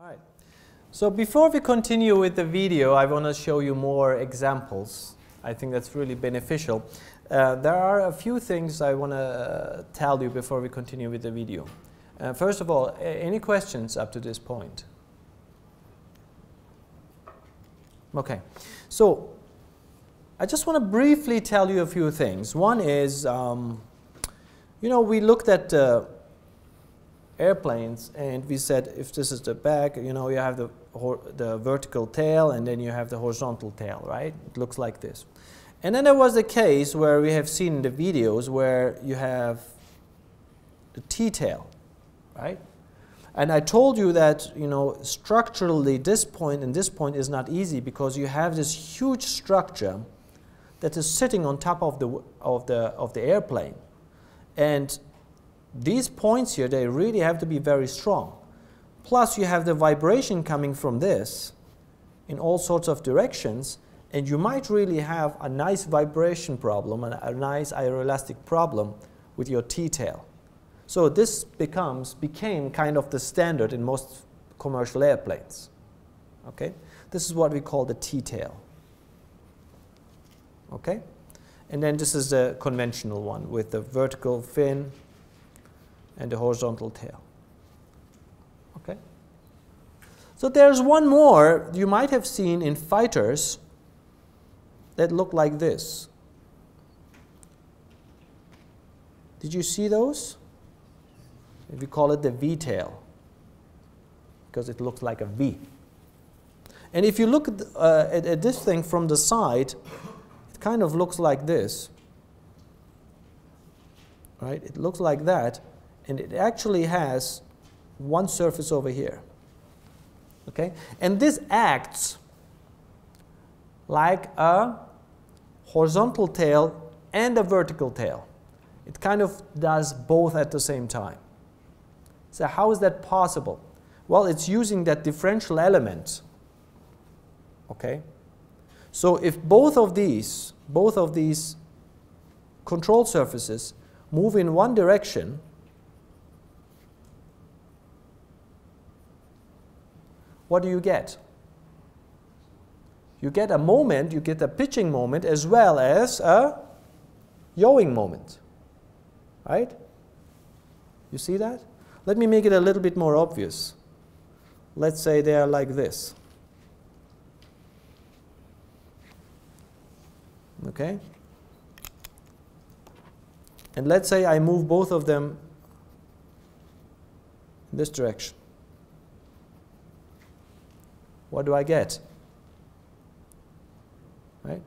All right. So before we continue with the video, I want to show you more examples. I think that's really beneficial. Uh, there are a few things I want to uh, tell you before we continue with the video. Uh, first of all, any questions up to this point? Okay. So I just want to briefly tell you a few things. One is, um, you know, we looked at uh, airplanes and we said if this is the back, you know, you have the, the vertical tail and then you have the horizontal tail, right? It looks like this. And then there was a case where we have seen in the videos where you have the T-tail, right? And I told you that, you know, structurally this point and this point is not easy because you have this huge structure that is sitting on top of the, of the, of the airplane. And these points here, they really have to be very strong. Plus you have the vibration coming from this in all sorts of directions, and you might really have a nice vibration problem and a nice aeroelastic problem with your T-tail. So this becomes, became kind of the standard in most commercial airplanes. Okay? This is what we call the T-tail. Okay? And then this is the conventional one with the vertical fin and the horizontal tail. Okay? So there's one more you might have seen in fighters that look like this. Did you see those? We call it the V-tail because it looks like a V. And if you look at, uh, at, at this thing from the side, it kind of looks like this. Right? It looks like that and it actually has one surface over here. Okay? And this acts like a horizontal tail and a vertical tail. It kind of does both at the same time. So how is that possible? Well, it's using that differential element. Okay? So if both of these, both of these control surfaces move in one direction, what do you get? You get a moment, you get a pitching moment as well as a yawing moment. Right? You see that? Let me make it a little bit more obvious. Let's say they are like this. Okay? And let's say I move both of them in this direction what do I get? Right?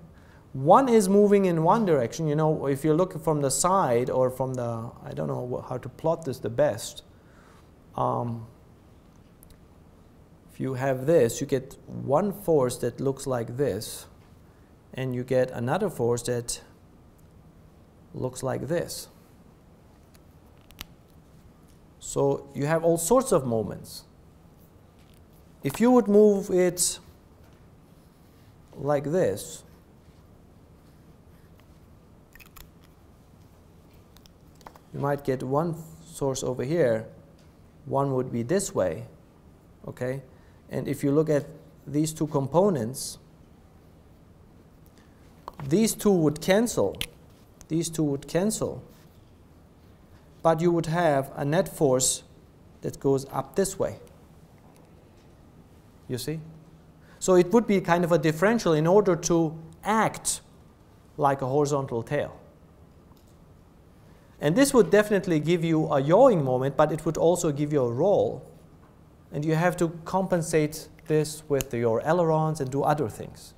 One is moving in one direction. You know, if you look from the side or from the, I don't know how to plot this the best. Um, if you have this, you get one force that looks like this, and you get another force that looks like this. So you have all sorts of moments. If you would move it like this, you might get one source over here, one would be this way, okay? And if you look at these two components, these two would cancel, these two would cancel, but you would have a net force that goes up this way. You see? So it would be kind of a differential in order to act like a horizontal tail. And this would definitely give you a yawing moment, but it would also give you a roll. And you have to compensate this with your ailerons and do other things.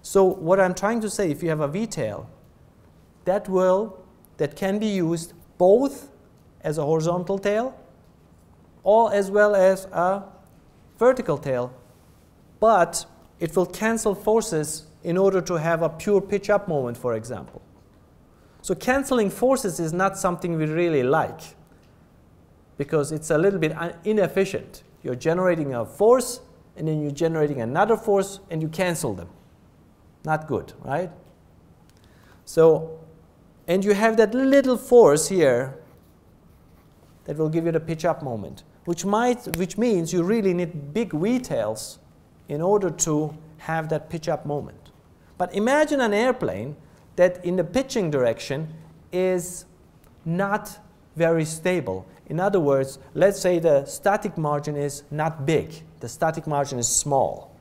So what I'm trying to say, if you have a V-tail, that will, that can be used both as a horizontal tail or as well as a vertical tail, but it will cancel forces in order to have a pure pitch up moment, for example. So canceling forces is not something we really like because it's a little bit inefficient. You're generating a force and then you're generating another force and you cancel them. Not good, right? So, and you have that little force here that will give you the pitch up moment. Which, might, which means you really need big V tails in order to have that pitch up moment. But imagine an airplane that in the pitching direction is not very stable. In other words, let's say the static margin is not big, the static margin is small.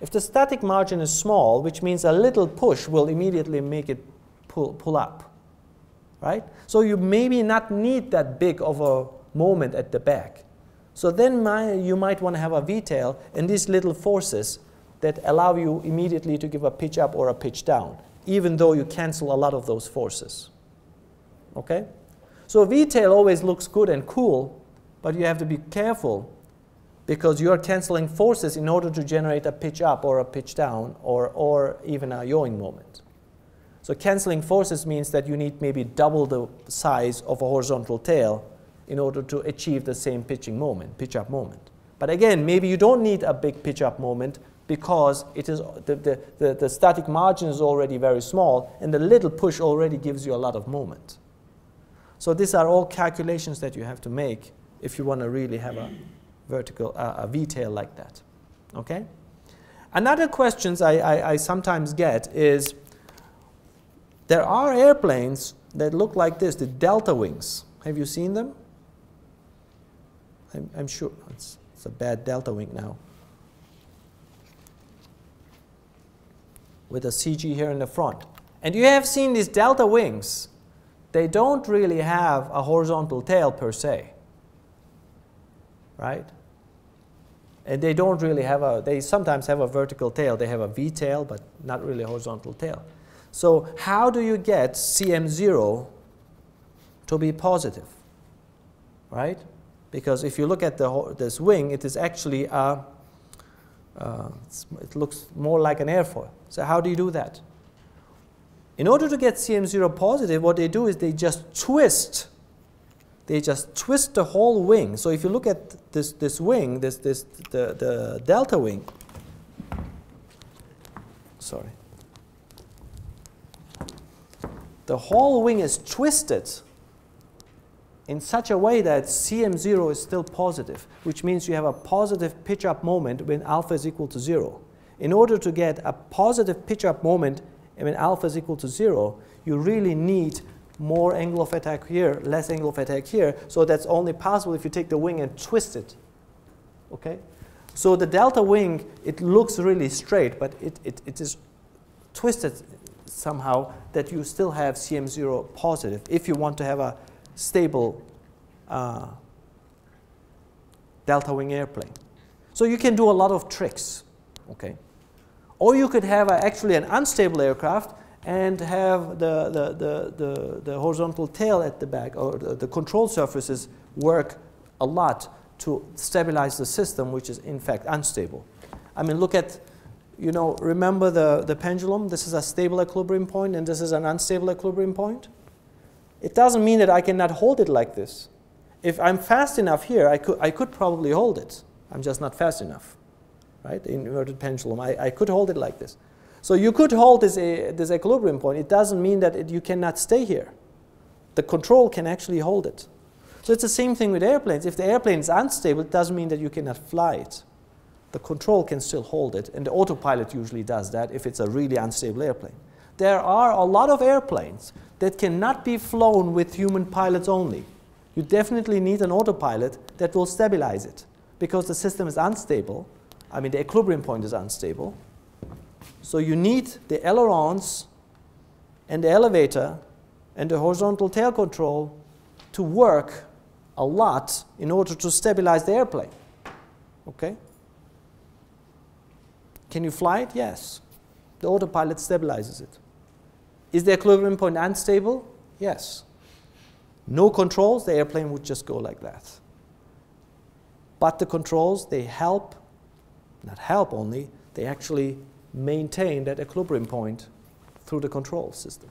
If the static margin is small, which means a little push will immediately make it pull, pull up, right? So you maybe not need that big of a moment at the back. So then my, you might want to have a V-tail and these little forces that allow you immediately to give a pitch up or a pitch down, even though you cancel a lot of those forces. Okay? So V-tail always looks good and cool, but you have to be careful because you are canceling forces in order to generate a pitch up or a pitch down or, or even a yawing moment. So canceling forces means that you need maybe double the size of a horizontal tail in order to achieve the same pitching moment, pitch up moment. But again, maybe you don't need a big pitch up moment because it is the, the, the, the, static margin is already very small and the little push already gives you a lot of moment. So these are all calculations that you have to make if you want to really have a vertical, uh, a V-tail like that. Okay? Another questions I, I, I sometimes get is there are airplanes that look like this, the delta wings. Have you seen them? I'm, I'm sure it's, it's a bad delta wing now. With a CG here in the front. And you have seen these delta wings. They don't really have a horizontal tail per se. Right? And they don't really have a, they sometimes have a vertical tail. They have a V tail, but not really a horizontal tail. So how do you get CM0 to be positive? Right? Because if you look at the, this wing, it is actually, a, uh, it looks more like an airfoil. So how do you do that? In order to get CM0 positive, what they do is they just twist. They just twist the whole wing. So if you look at this, this wing, this, this, the, the delta wing, sorry, the whole wing is twisted in such a way that CM0 is still positive, which means you have a positive pitch up moment when alpha is equal to 0. In order to get a positive pitch up moment when alpha is equal to 0, you really need more angle of attack here, less angle of attack here. So that's only possible if you take the wing and twist it. Okay? So the delta wing, it looks really straight, but it, it, it is twisted somehow that you still have CM0 positive if you want to have a stable uh, delta wing airplane. So you can do a lot of tricks, okay? Or you could have a, actually an unstable aircraft and have the, the, the, the, the horizontal tail at the back or the, the control surfaces work a lot to stabilize the system, which is in fact unstable. I mean, look at, you know, remember the, the pendulum? This is a stable equilibrium point and this is an unstable equilibrium point. It doesn't mean that I cannot hold it like this. If I'm fast enough here, I could, I could probably hold it. I'm just not fast enough, right? The inverted pendulum, I, I could hold it like this. So you could hold this, uh, this equilibrium point. It doesn't mean that it, you cannot stay here. The control can actually hold it. So it's the same thing with airplanes. If the airplane is unstable, it doesn't mean that you cannot fly it. The control can still hold it, and the autopilot usually does that if it's a really unstable airplane. There are a lot of airplanes that cannot be flown with human pilots only. You definitely need an autopilot that will stabilize it because the system is unstable. I mean, the equilibrium point is unstable. So you need the ailerons and the elevator and the horizontal tail control to work a lot in order to stabilize the airplane. Okay? Can you fly it? Yes. The autopilot stabilizes it. Is the equilibrium point unstable? Yes. No controls, the airplane would just go like that. But the controls, they help, not help only, they actually maintain that equilibrium point through the control system.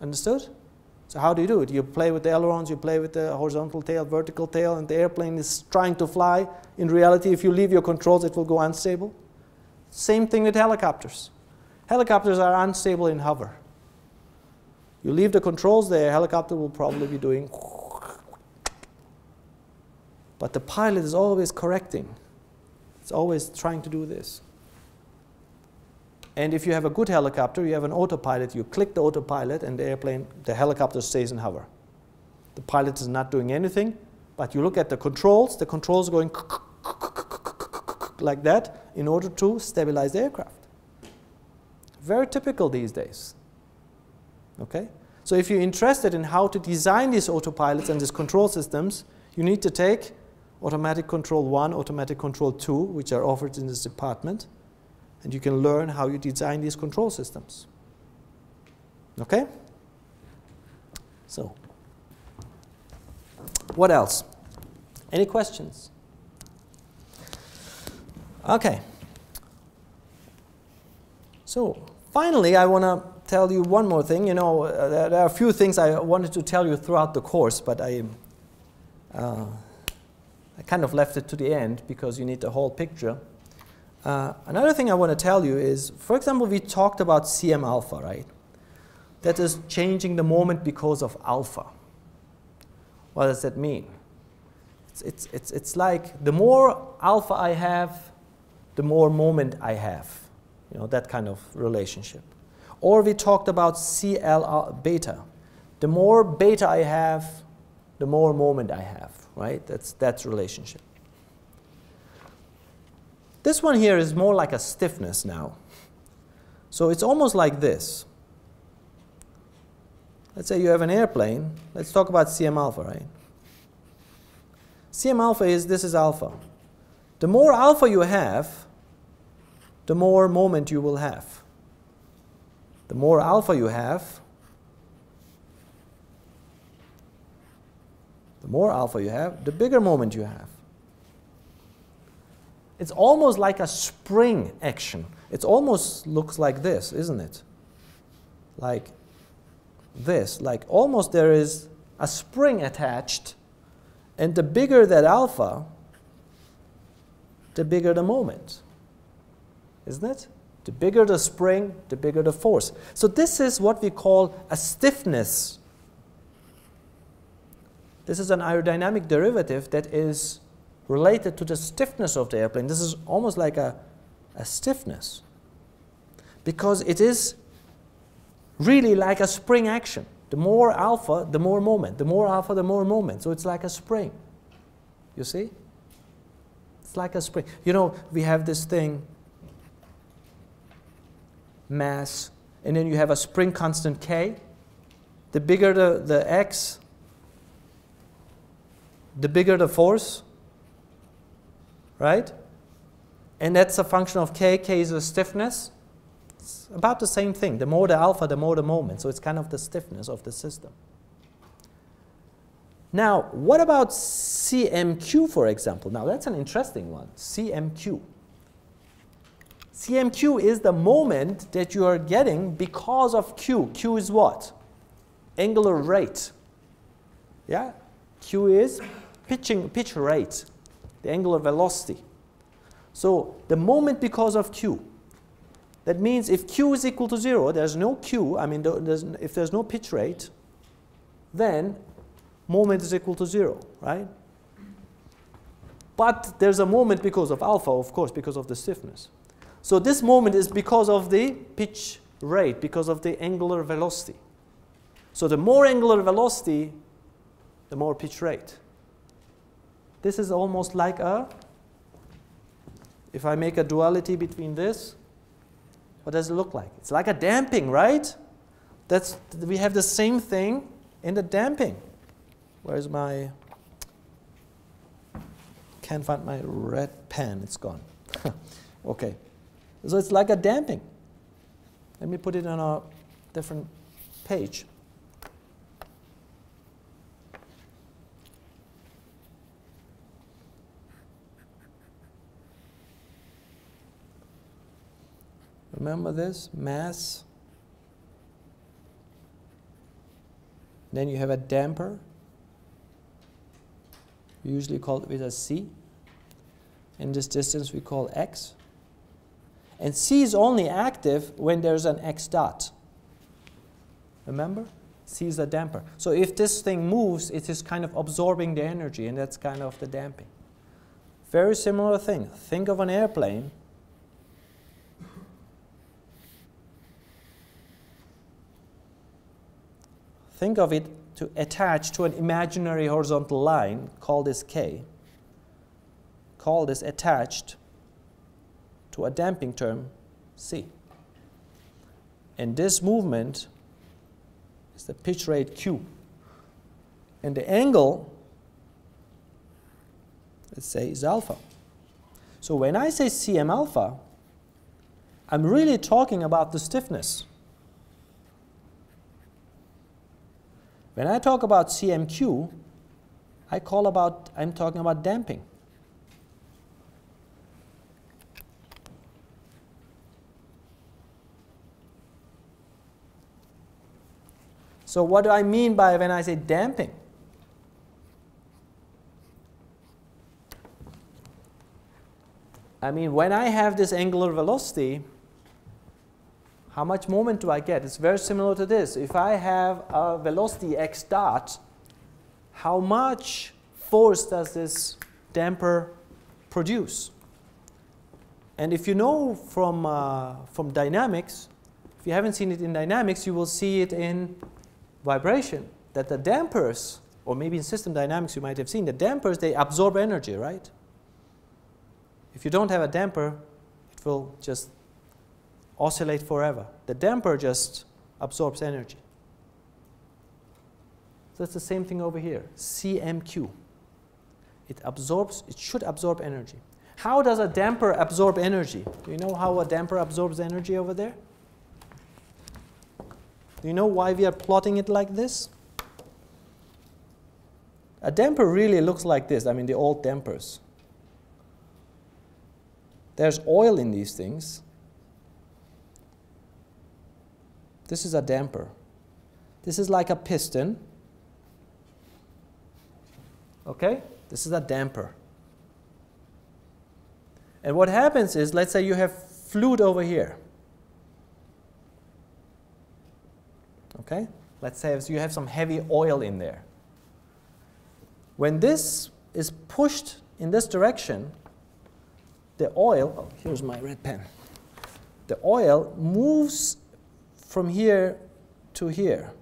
Understood? So how do you do it? You play with the ailerons, you play with the horizontal tail, vertical tail, and the airplane is trying to fly. In reality, if you leave your controls, it will go unstable. Same thing with helicopters. Helicopters are unstable in hover. You leave the controls there, helicopter will probably be doing But the pilot is always correcting. It's always trying to do this. And if you have a good helicopter, you have an autopilot, you click the autopilot and the airplane, the helicopter stays in hover. The pilot is not doing anything, but you look at the controls, the controls going like that in order to stabilize the aircraft. Very typical these days. Okay? So if you're interested in how to design these autopilots and these control systems, you need to take automatic control 1, automatic control 2, which are offered in this department, and you can learn how you design these control systems. Okay? So, what else? Any questions? Okay. So, finally, I want to tell you one more thing. You know, uh, there, are a few things I wanted to tell you throughout the course, but I, uh, I kind of left it to the end because you need the whole picture. Uh, another thing I want to tell you is, for example, we talked about CM alpha, right? That is changing the moment because of alpha. What does that mean? It's, it's, it's, it's like the more alpha I have, the more moment I have. You know, that kind of relationship. Or we talked about CL uh, beta. The more beta I have, the more moment I have, right? That's, that's relationship. This one here is more like a stiffness now. So it's almost like this. Let's say you have an airplane. Let's talk about CM alpha, right? CM alpha is this is alpha. The more alpha you have, the more moment you will have. The more alpha you have, the more alpha you have, the bigger moment you have. It's almost like a spring action. It almost looks like this, isn't it? Like this, like almost there is a spring attached, and the bigger that alpha, the bigger the moment. Isn't it? The bigger the spring, the bigger the force. So this is what we call a stiffness. This is an aerodynamic derivative that is related to the stiffness of the airplane. This is almost like a, a stiffness because it is really like a spring action. The more alpha, the more moment. The more alpha, the more moment. So it's like a spring. You see? It's like a spring. You know, we have this thing, mass, and then you have a spring constant k. The bigger the, the x, the bigger the force, right? And that's a function of k. k is the stiffness. It's about the same thing. The more the alpha, the more the moment. So it's kind of the stiffness of the system. Now, what about CMQ, for example? Now, that's an interesting one. CMQ. CMQ is the moment that you are getting because of Q. Q is what? Angular rate. Yeah? Q is pitching, pitch rate the angular velocity. So the moment because of q. That means if q is equal to 0, there's no q, I mean, there's, if there's no pitch rate, then moment is equal to 0, right? But there's a moment because of alpha, of course, because of the stiffness. So this moment is because of the pitch rate, because of the angular velocity. So the more angular velocity, the more pitch rate. This is almost like a, if I make a duality between this, what does it look like? It's like a damping, right? That's, we have the same thing in the damping. Where's my, can't find my red pen, it's gone. okay, so it's like a damping. Let me put it on a different page. Remember this? Mass. Then you have a damper. Usually called with a C. In this distance we call X. And C is only active when there's an X dot. Remember? C is a damper. So if this thing moves, it is kind of absorbing the energy, and that's kind of the damping. Very similar thing. Think of an airplane. Think of it to attach to an imaginary horizontal line, call this K. Call this attached to a damping term, C. And this movement is the pitch rate Q. And the angle, let's say, is alpha. So when I say Cm alpha, I'm really talking about the stiffness. When I talk about CMQ, I call about, I'm talking about damping. So what do I mean by when I say damping? I mean, when I have this angular velocity, how much moment do I get? It's very similar to this. If I have a velocity x dot, how much force does this damper produce? And if you know from, uh, from dynamics, if you haven't seen it in dynamics, you will see it in vibration that the dampers, or maybe in system dynamics you might have seen, the dampers, they absorb energy, right? If you don't have a damper, it will just oscillate forever. The damper just absorbs energy. So it's the same thing over here, CMQ. It absorbs, it should absorb energy. How does a damper absorb energy? Do you know how a damper absorbs energy over there? Do you know why we are plotting it like this? A damper really looks like this. I mean, the old dampers. There's oil in these things. This is a damper. This is like a piston. Okay? This is a damper. And what happens is, let's say you have fluid over here. Okay? Let's say you have some heavy oil in there. When this is pushed in this direction, the oil, oh, here's my red pen. The oil moves from here to here.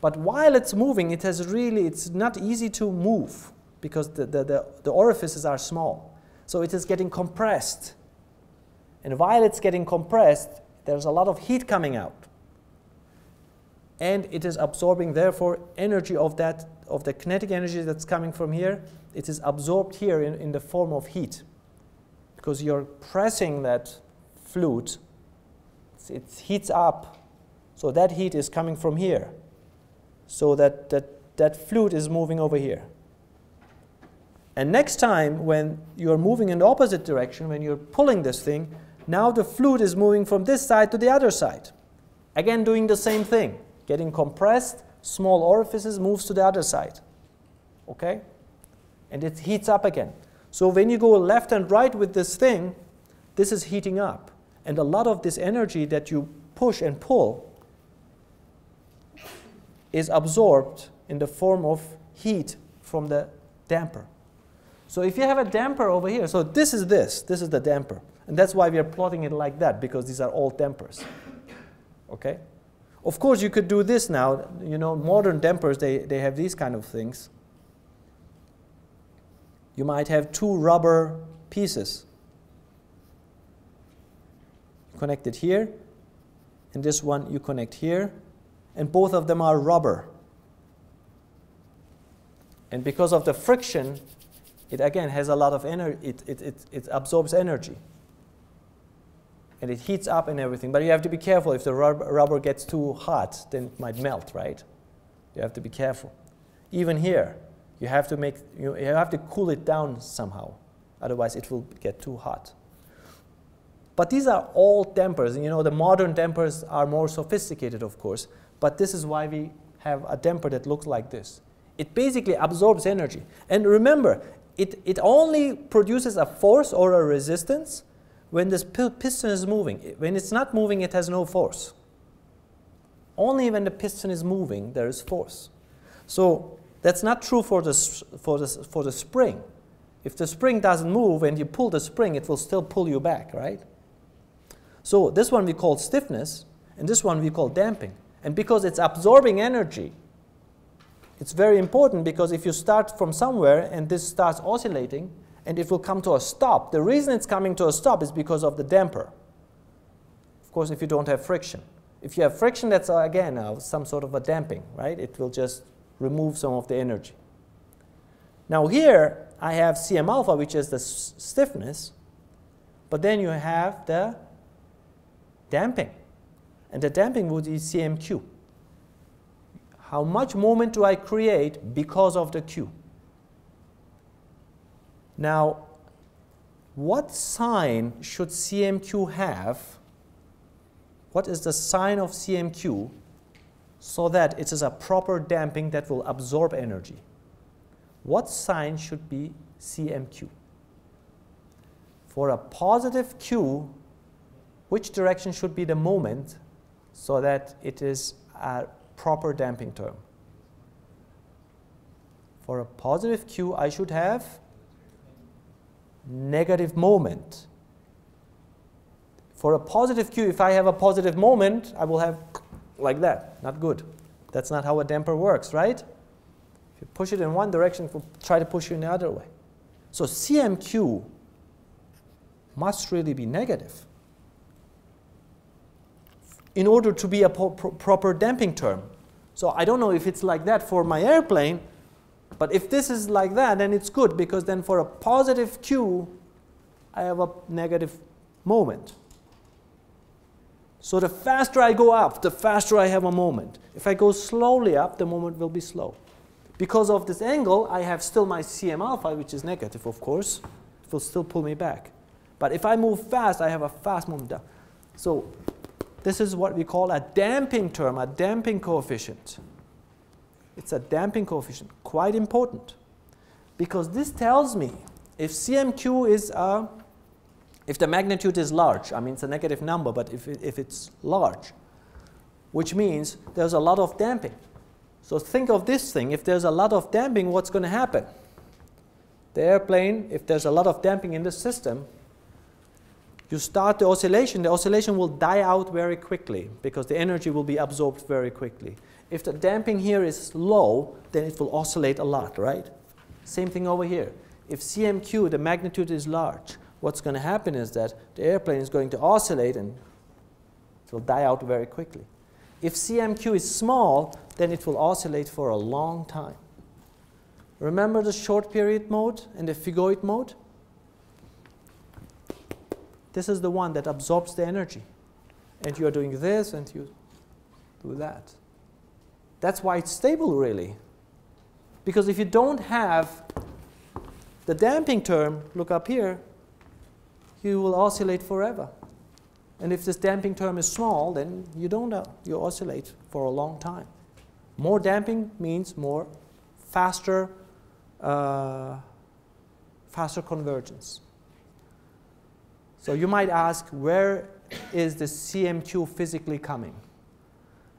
But while it's moving, it has really, it's not easy to move because the, the, the, the orifices are small. So it is getting compressed. And while it's getting compressed, there's a lot of heat coming out and it is absorbing therefore energy of that of the kinetic energy that's coming from here it is absorbed here in, in the form of heat. Because you're pressing that flute it heats up. So that heat is coming from here. So that that, that fluid is moving over here. And next time when you're moving in the opposite direction when you're pulling this thing now the flute is moving from this side to the other side. Again doing the same thing getting compressed, small orifices moves to the other side. Okay? And it heats up again. So when you go left and right with this thing, this is heating up. And a lot of this energy that you push and pull is absorbed in the form of heat from the damper. So if you have a damper over here, so this is this, this is the damper. And that's why we are plotting it like that, because these are all dampers. Okay? Of course, you could do this now. You know, modern dampers, they, they have these kind of things. You might have two rubber pieces connected here, and this one you connect here, and both of them are rubber. And because of the friction, it again has a lot of energy, it, it, it, it absorbs energy and it heats up and everything. But you have to be careful. If the rubber gets too hot, then it might melt, right? You have to be careful. Even here, you have to make you, you have to cool it down somehow. Otherwise, it will get too hot. But these are all dampers. You know, the modern dampers are more sophisticated, of course. But this is why we have a damper that looks like this. It basically absorbs energy. And remember, it, it only produces a force or a resistance when this piston is moving. When it's not moving, it has no force. Only when the piston is moving, there is force. So that's not true for the, for the, for the spring. If the spring doesn't move and you pull the spring, it will still pull you back, right? So this one we call stiffness, and this one we call damping. And because it's absorbing energy, it's very important because if you start from somewhere and this starts oscillating and it will come to a stop, the reason it's coming to a stop is because of the damper. Of course, if you don't have friction. If you have friction, that's uh, again uh, some sort of a damping, right? It will just remove some of the energy. Now here, I have Cm alpha, which is the stiffness, but then you have the damping. And the damping would be CMQ. How much moment do I create because of the Q? Now, what sign should CMQ have? What is the sign of CMQ so that it is a proper damping that will absorb energy? What sign should be CMQ? For a positive Q, which direction should be the moment so that it is a proper damping term? For a positive Q, I should have negative moment. For a positive Q, if I have a positive moment, I will have like that. Not good. That's not how a damper works, right? If you push it in one direction, it will try to push you in the other way. So CMQ must really be negative in order to be a pro proper damping term. So I don't know if it's like that for my airplane, but if this is like that, then it's good because then for a positive Q, I have a negative moment. So the faster I go up, the faster I have a moment. If I go slowly up, the moment will be slow. Because of this angle, I have still my Cm alpha, which is negative, of course. It will still pull me back. But if I move fast, I have a fast moment down. So this is what we call a damping term, a damping coefficient. It's a damping coefficient, quite important. Because this tells me if CMQ is a, if the magnitude is large, I mean it's a negative number, but if, if it's large, which means there's a lot of damping. So think of this thing, if there's a lot of damping, what's going to happen? The airplane, if there's a lot of damping in the system, you start the oscillation, the oscillation will die out very quickly because the energy will be absorbed very quickly. If the damping here is low, then it will oscillate a lot, right? Same thing over here. If CMQ, the magnitude is large, what's going to happen is that the airplane is going to oscillate and it will die out very quickly. If CMQ is small, then it will oscillate for a long time. Remember the short period mode and the phugoid mode? This is the one that absorbs the energy. And you are doing this and you do that. That's why it's stable, really. Because if you don't have the damping term, look up here, you will oscillate forever. And if this damping term is small, then you don't uh, you oscillate for a long time. More damping means more faster, uh, faster convergence. So you might ask, where is the CMQ physically coming?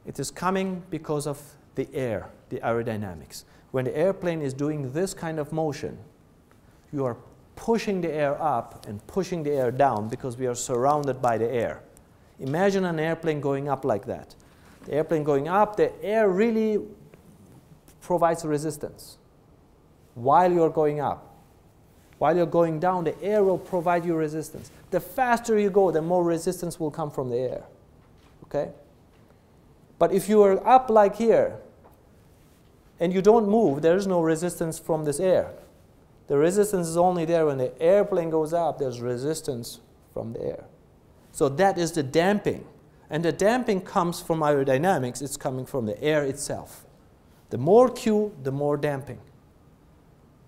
It is coming because of the air, the aerodynamics. When the airplane is doing this kind of motion, you are pushing the air up and pushing the air down because we are surrounded by the air. Imagine an airplane going up like that. The airplane going up, the air really provides resistance while you're going up. While you're going down, the air will provide you resistance. The faster you go, the more resistance will come from the air. Okay? But if you are up like here and you don't move, there is no resistance from this air. The resistance is only there when the airplane goes up, there's resistance from the air. So that is the damping. And the damping comes from aerodynamics, it's coming from the air itself. The more Q, the more damping.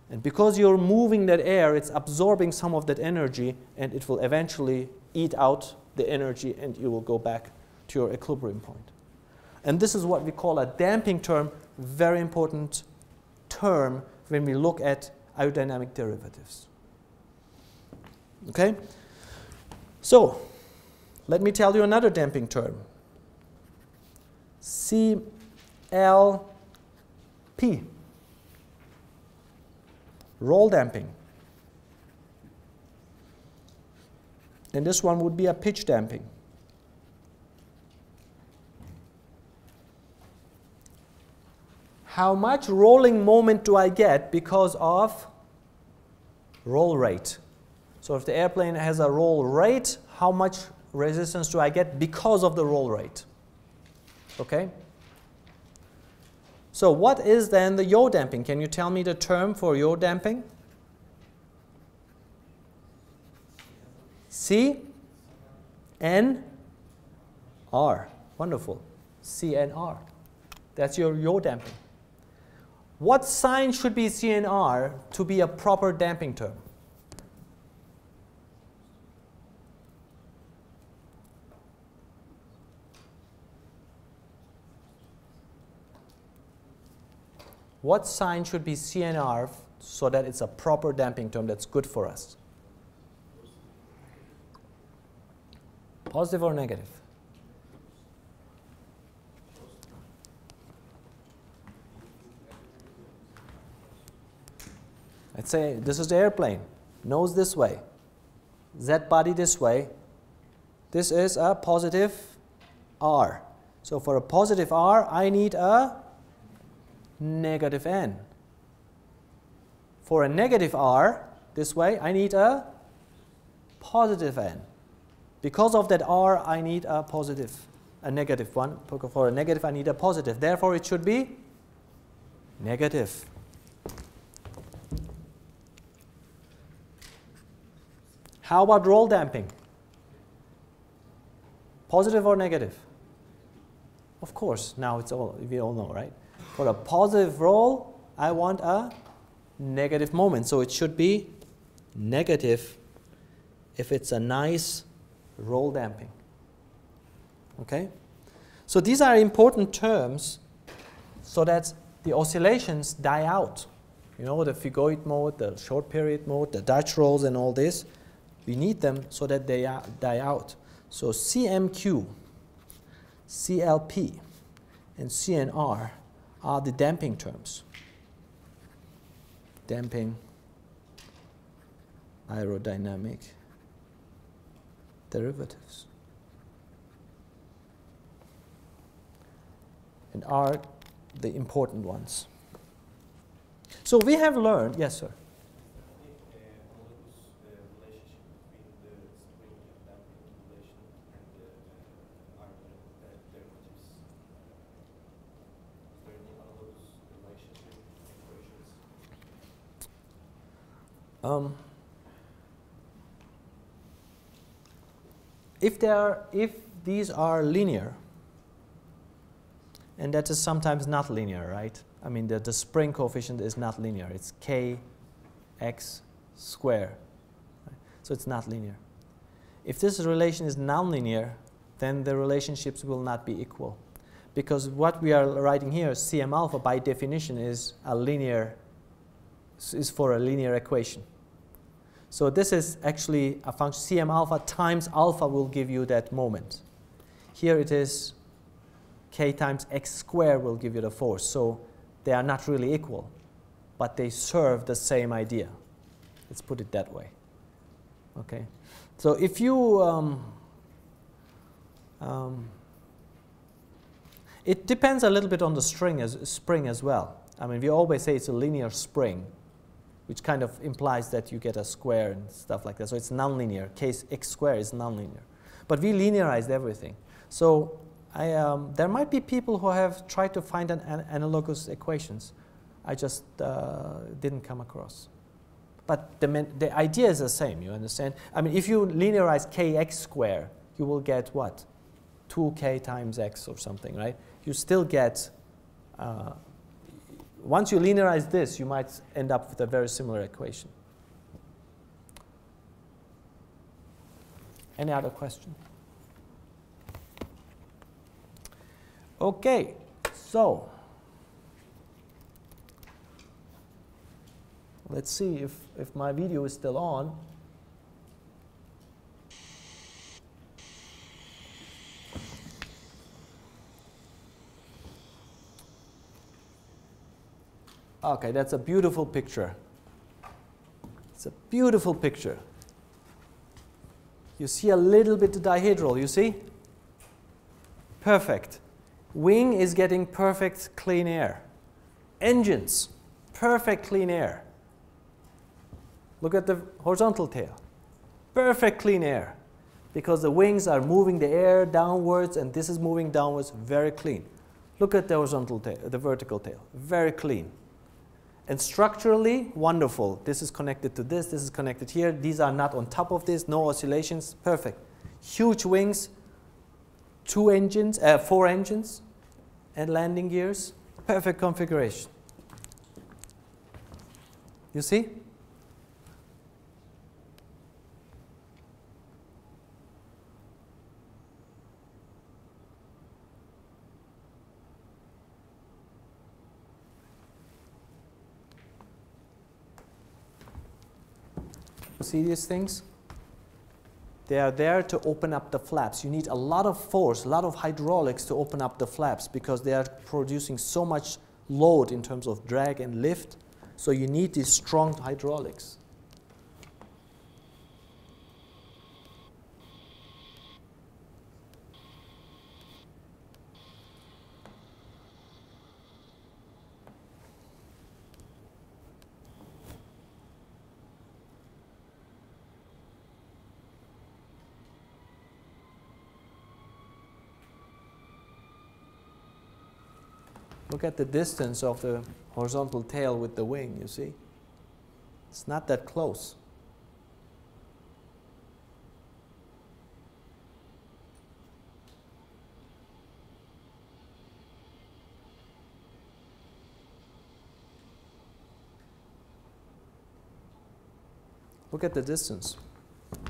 And because you're moving that air, it's absorbing some of that energy and it will eventually eat out the energy and you will go back to your equilibrium point. And this is what we call a damping term, very important term when we look at aerodynamic derivatives. Okay? So, let me tell you another damping term. CLP. Roll damping. And this one would be a pitch damping. How much rolling moment do I get because of roll rate? So if the airplane has a roll rate, how much resistance do I get because of the roll rate? Okay? So what is then the yaw damping? Can you tell me the term for yaw damping? C N R. Wonderful. C N R. That's your yaw damping. What sign should be CNR to be a proper damping term? What sign should be CNR so that it's a proper damping term that's good for us? Positive or negative? Let's say this is the airplane, nose this way, Z body this way. This is a positive R. So for a positive R, I need a negative n. For a negative r, this way, I need a positive n. Because of that r, I need a positive, a negative one. For a negative, I need a positive. Therefore, it should be negative. How about roll damping? Positive or negative? Of course, now it's all, we all know, right? For a positive roll, I want a negative moment. So it should be negative if it's a nice roll damping. Okay? So these are important terms so that the oscillations die out. You know, the phugoid mode, the short period mode, the Dutch rolls and all this, we need them so that they die out. So CMQ, CLP, and CNR are the damping terms. Damping, aerodynamic derivatives. And are the important ones. So we have learned, yes, sir. Um, if, are, if these are linear, and that is sometimes not linear, right? I mean, the, the spring coefficient is not linear. It's k x square. Right? So it's not linear. If this relation is nonlinear, then the relationships will not be equal. Because what we are writing here, Cm alpha, by definition, is a linear, is for a linear equation. So this is actually a function Cm alpha times alpha will give you that moment. Here it is k times x squared will give you the force. So they are not really equal, but they serve the same idea. Let's put it that way. Okay. So if you um, um, it depends a little bit on the string as, spring as well. I mean, we always say it's a linear spring which kind of implies that you get a square and stuff like that. So it's nonlinear. Case x squared is nonlinear. But we linearized everything. So I, um, there might be people who have tried to find an, an analogous equations. I just uh, didn't come across. But the, the idea is the same, you understand? I mean, if you linearize kx squared, you will get what? 2k times x or something, right? You still get uh, once you linearize this, you might end up with a very similar equation. Any other question? Okay, so let's see if, if my video is still on. Okay, that's a beautiful picture. It's a beautiful picture. You see a little bit of dihedral, you see? Perfect. Wing is getting perfect clean air. Engines, perfect clean air. Look at the horizontal tail. Perfect clean air. Because the wings are moving the air downwards and this is moving downwards, very clean. Look at the horizontal tail, the vertical tail, very clean. And structurally, wonderful. This is connected to this, this is connected here. These are not on top of this, no oscillations, perfect. Huge wings, two engines, uh, four engines, and landing gears, perfect configuration. You see? See these things? They are there to open up the flaps. You need a lot of force, a lot of hydraulics to open up the flaps because they are producing so much load in terms of drag and lift. So you need these strong hydraulics. Look at the distance of the horizontal tail with the wing, you see? It's not that close. Look at the distance.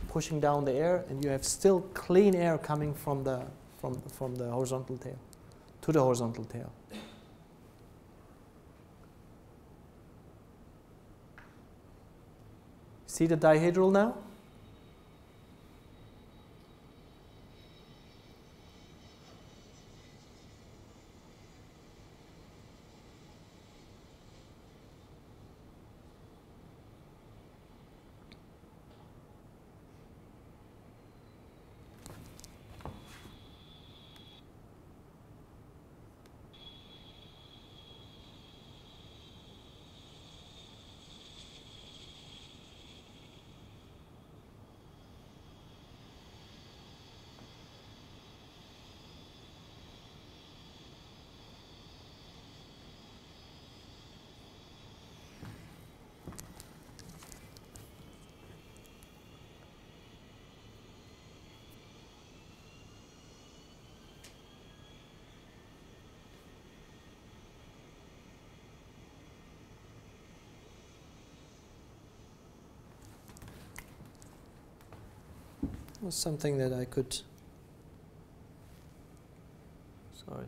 Pushing down the air, and you have still clean air coming from the, from, from the horizontal tail to the horizontal tail. See the dihedral now? Was something that I could. Sorry.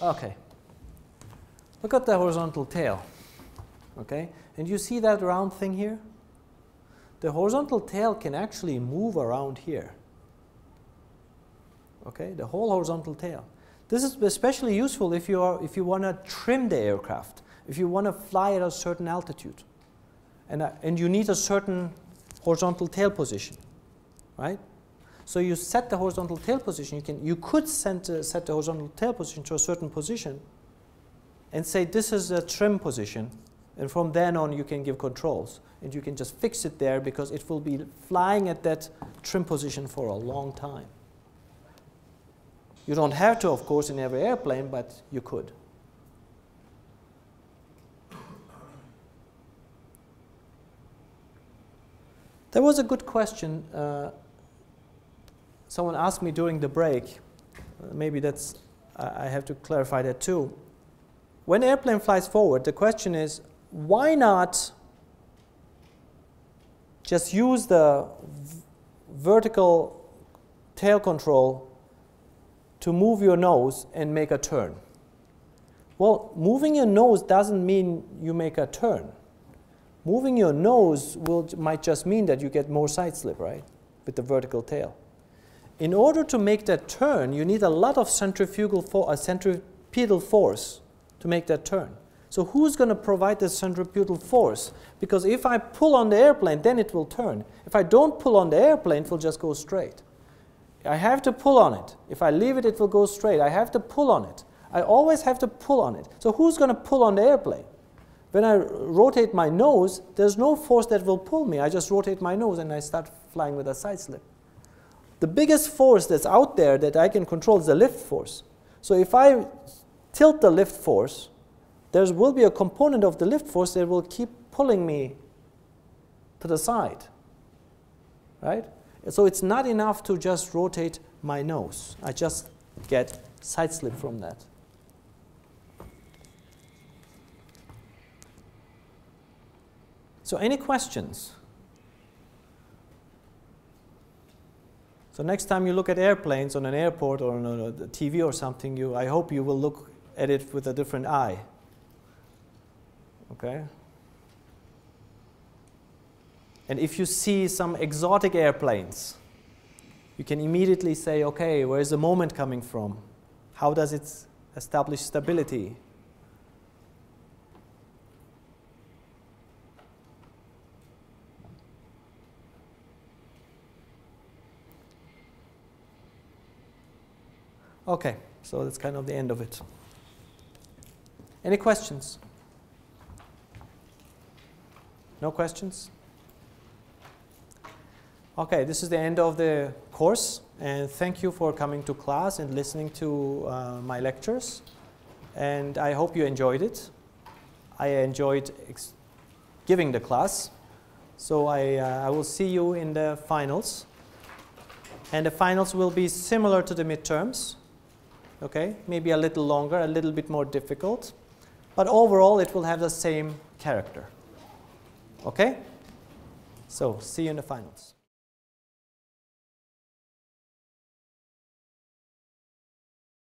Okay. Look at the horizontal tail. Okay? And you see that round thing here? The horizontal tail can actually move around here okay, the whole horizontal tail. This is especially useful if you, are, if you want to trim the aircraft, if you want to fly at a certain altitude, and, uh, and you need a certain horizontal tail position, right? So you set the horizontal tail position. You, can, you could set, uh, set the horizontal tail position to a certain position and say this is a trim position, and from then on you can give controls. And you can just fix it there because it will be flying at that trim position for a long time. You don't have to, of course, in every airplane, but you could. There was a good question. Uh, someone asked me during the break. Uh, maybe that's I have to clarify that too. When airplane flies forward, the question is why not just use the vertical tail control to move your nose and make a turn. Well, moving your nose doesn't mean you make a turn. Moving your nose will, might just mean that you get more side slip, right? With the vertical tail. In order to make that turn, you need a lot of centrifugal for, uh, centripetal force to make that turn. So who's going to provide the centripetal force? Because if I pull on the airplane, then it will turn. If I don't pull on the airplane, it will just go straight. I have to pull on it. If I leave it, it will go straight. I have to pull on it. I always have to pull on it. So who's going to pull on the airplane? When I rotate my nose, there's no force that will pull me. I just rotate my nose and I start flying with a side slip. The biggest force that's out there that I can control is the lift force. So if I tilt the lift force, there will be a component of the lift force that will keep pulling me to the side. Right? So it's not enough to just rotate my nose. I just get side slip from that. So any questions? So next time you look at airplanes on an airport or on a TV or something, you, I hope you will look at it with a different eye. Okay? And if you see some exotic airplanes, you can immediately say, okay, where is the moment coming from? How does it establish stability? Okay, so that's kind of the end of it. Any questions? No questions? Okay, this is the end of the course, and thank you for coming to class and listening to uh, my lectures. And I hope you enjoyed it. I enjoyed giving the class. So I, uh, I will see you in the finals. And the finals will be similar to the midterms okay? Maybe a little longer, a little bit more difficult, but overall it will have the same character, okay? So see you in the finals.